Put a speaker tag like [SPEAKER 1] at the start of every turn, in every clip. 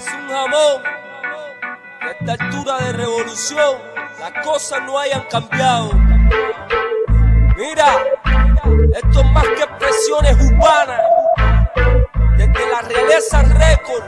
[SPEAKER 1] es un jamón. Y a esta altura de revolución, las cosas no hayan cambiado. Mira, esto es más que expresiones urbanas. Desde la realeza récord.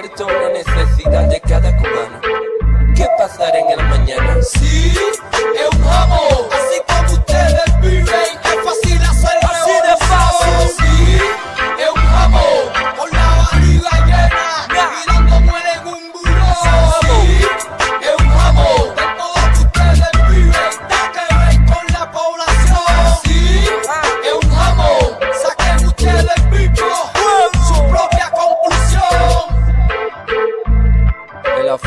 [SPEAKER 2] படிச்சவங்க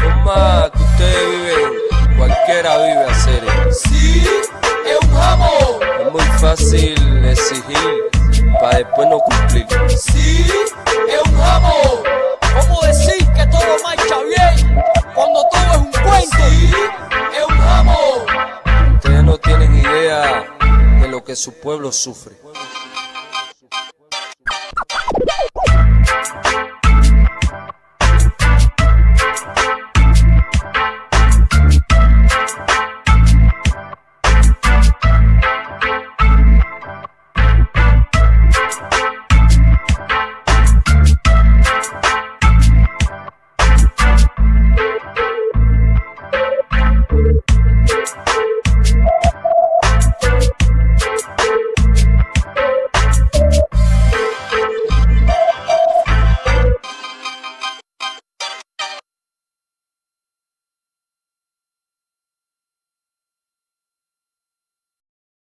[SPEAKER 2] forma que ustedes viven,
[SPEAKER 1] cualquiera vive a ser.
[SPEAKER 2] Sí, es un jamón.
[SPEAKER 1] Es muy fácil exigir para después no cumplir.
[SPEAKER 2] Sí, es un jamón. ¿Cómo decir que todo marcha bien cuando todo es un cuento? Sí, es un jamón.
[SPEAKER 1] Ustedes no tienen idea de lo que su pueblo sufre.